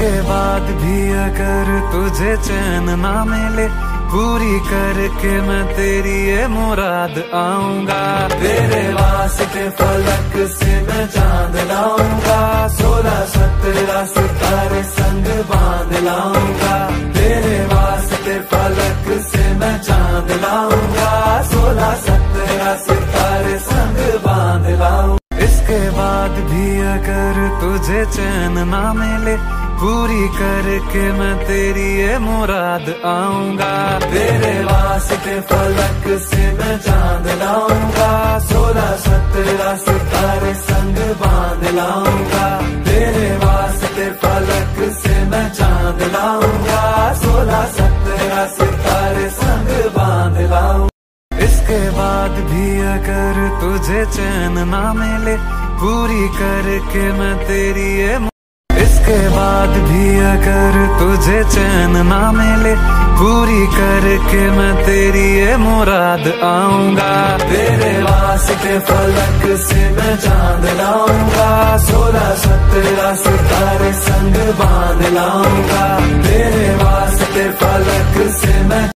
इसके बाद भी अगर तुझे चैन ना मिले, पूरी करके मैं तेरी ये मुराद आऊँगा। तेरे वास्ते फलक से मैं चाँद लाऊँगा, सोलह सत्रह सितारे संग बाँध लाऊँगा। तेरे वास्ते फलक से मैं चाँद लाऊँगा, सोलह सत्रह सितारे संग बाँध लाऊँगा इसके बाद भी अगर तुझे चैन ना मिले पूरी करके मैं तेरी ये मुराद आऊँगा। तेरे वास्ते फलक से मैं चाँद लाऊँगा। सोलह सत्रह सितारे संग बाँध लाऊँगा। तेरे वास्ते फलक से मैं चाँद लाऊँगा। सोलह सत्रह सितारे संग बाँध लाऊँगा इसके बाद भी अगर तुझे चैन ना मिले, पूरी करके मैं तेरी ये इसके बाद भी अगर तुझे चैन ना मिले, पूरी करके मैं तेरी ये मुराद आऊँगा। तेरे वास के फलक से मैं चाँद लाऊँगा, सोलह सत्रह सितारे संग बाँध लाऊँगा। तेरे वास्ते फलक से मैं